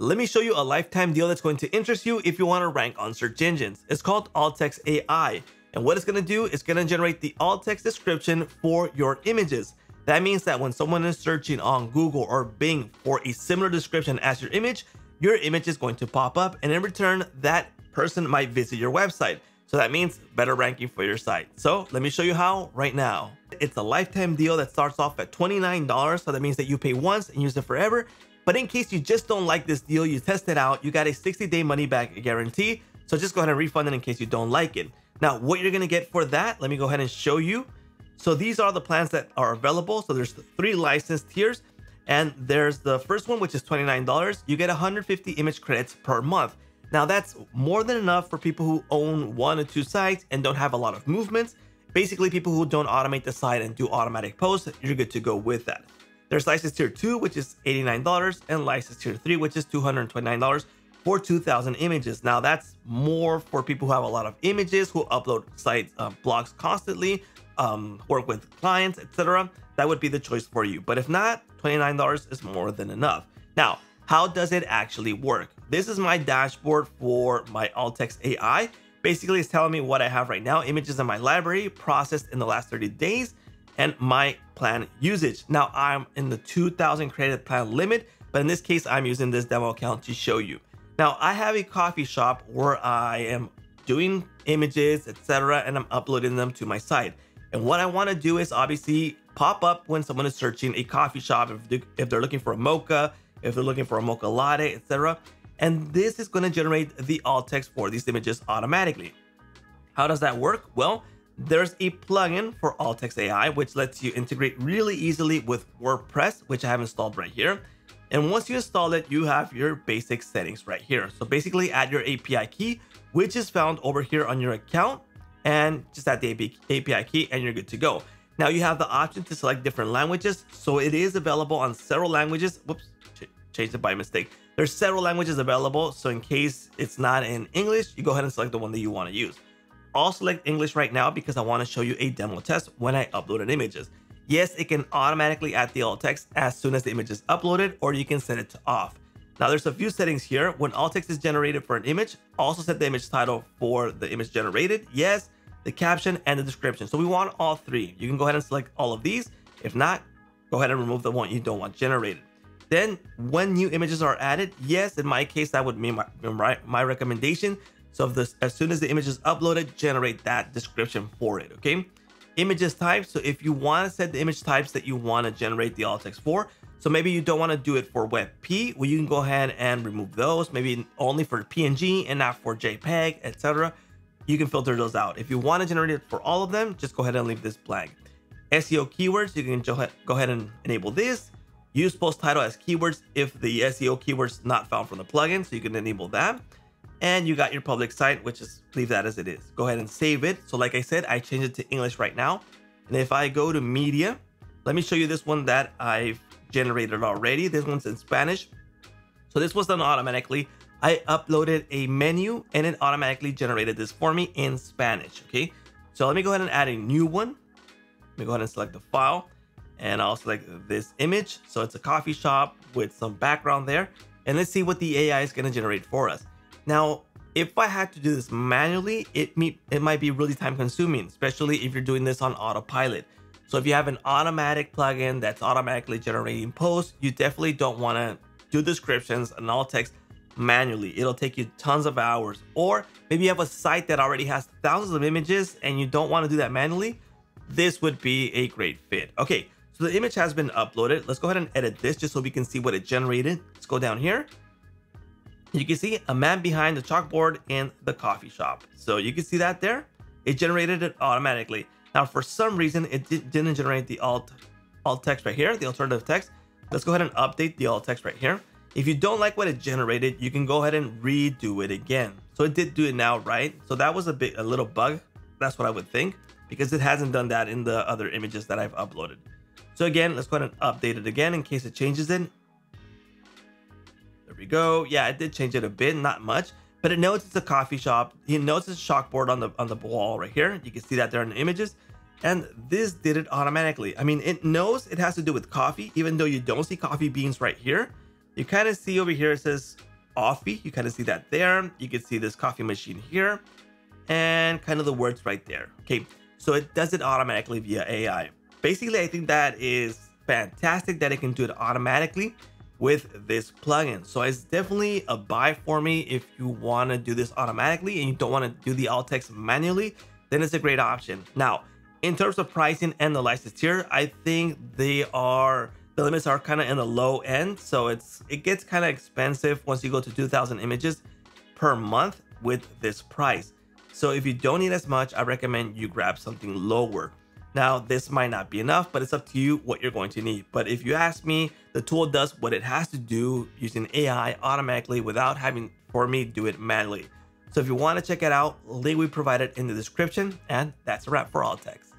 let me show you a lifetime deal that's going to interest you if you want to rank on search engines. It's called alt text AI. And what it's going to do is going to generate the alt text description for your images. That means that when someone is searching on Google or Bing for a similar description as your image, your image is going to pop up and in return, that person might visit your website. So that means better ranking for your site. So let me show you how right now. It's a lifetime deal that starts off at $29. So that means that you pay once and use it forever. But in case you just don't like this deal, you test it out, you got a 60 day money back guarantee. So just go ahead and refund it in case you don't like it. Now, what you're gonna get for that, let me go ahead and show you. So these are the plans that are available. So there's three licensed tiers and there's the first one, which is $29. You get 150 image credits per month. Now that's more than enough for people who own one or two sites and don't have a lot of movements. Basically people who don't automate the site and do automatic posts, you're good to go with that. There's license tier 2, which is $89, and license tier 3, which is $229 for 2,000 images. Now that's more for people who have a lot of images, who upload sites, uh, blogs constantly, um, work with clients, etc. That would be the choice for you. But if not, $29 is more than enough. Now, how does it actually work? This is my dashboard for my alt text AI. Basically, it's telling me what I have right now, images in my library processed in the last 30 days, and my plan usage. Now I'm in the 2000 credit plan limit, but in this case, I'm using this demo account to show you. Now I have a coffee shop where I am doing images, etc. and I'm uploading them to my site. And what I want to do is obviously pop up when someone is searching a coffee shop, if, they, if they're looking for a mocha, if they're looking for a mocha latte, etc. And this is going to generate the alt text for these images automatically. How does that work? Well, there's a plugin for alt text AI, which lets you integrate really easily with WordPress, which I have installed right here. And once you install it, you have your basic settings right here. So basically add your API key, which is found over here on your account and just add the API key and you're good to go. Now you have the option to select different languages. So it is available on several languages. Whoops, ch changed it by mistake. There's several languages available. So in case it's not in English, you go ahead and select the one that you want to use. I'll select English right now because I want to show you a demo test when I uploaded images. Yes, it can automatically add the alt text as soon as the image is uploaded, or you can set it to off. Now there's a few settings here. When alt text is generated for an image, also set the image title for the image generated. Yes, the caption and the description. So we want all three. You can go ahead and select all of these. If not, go ahead and remove the one you don't want generated. Then when new images are added, yes, in my case, that would be my, my, my recommendation so this, as soon as the image is uploaded, generate that description for it, okay? Images type, so if you want to set the image types that you want to generate the alt text for, so maybe you don't want to do it for WebP, well, you can go ahead and remove those, maybe only for PNG and not for JPEG, etc. You can filter those out. If you want to generate it for all of them, just go ahead and leave this blank. SEO keywords, you can go ahead and enable this. Use post title as keywords if the SEO keywords not found from the plugin, so you can enable that and you got your public site, which is leave that as it is. Go ahead and save it. So like I said, I changed it to English right now. And if I go to media, let me show you this one that I've generated already. This one's in Spanish. So this was done automatically. I uploaded a menu and it automatically generated this for me in Spanish. Okay. So let me go ahead and add a new one. Let me go ahead and select the file and I'll select this image. So it's a coffee shop with some background there. And let's see what the AI is going to generate for us. Now, if I had to do this manually, it, me, it might be really time consuming, especially if you're doing this on autopilot. So if you have an automatic plugin that's automatically generating posts, you definitely don't want to do descriptions and alt text manually. It'll take you tons of hours. Or maybe you have a site that already has thousands of images and you don't want to do that manually. This would be a great fit. Okay, so the image has been uploaded. Let's go ahead and edit this just so we can see what it generated. Let's go down here you can see a man behind the chalkboard in the coffee shop. So you can see that there. It generated it automatically. Now, for some reason, it did, not generate the alt, alt text right here, the alternative text. Let's go ahead and update the alt text right here. If you don't like what it generated, you can go ahead and redo it again. So it did do it now, right? So that was a bit, a little bug. That's what I would think because it hasn't done that in the other images that I've uploaded. So again, let's go ahead and update it again in case it changes it we go. Yeah, it did change it a bit, not much, but it knows it's a coffee shop. He knows it's a chalkboard on the on the wall right here. You can see that there in the images. And this did it automatically. I mean, it knows it has to do with coffee, even though you don't see coffee beans right here. You kind of see over here, it says Authy. You kind of see that there. You can see this coffee machine here and kind of the words right there. Okay, so it does it automatically via AI. Basically, I think that is fantastic that it can do it automatically with this plugin. So it's definitely a buy for me if you want to do this automatically and you don't want to do the alt text manually, then it's a great option. Now, in terms of pricing and the license tier, I think they are the limits are kind of in the low end, so it's it gets kind of expensive once you go to 2,000 images per month with this price. So if you don't need as much, I recommend you grab something lower. Now, this might not be enough, but it's up to you what you're going to need. But if you ask me, the tool does what it has to do using AI automatically without having for me do it manually. So if you want to check it out, link we provided in the description, and that's a wrap for alt Text.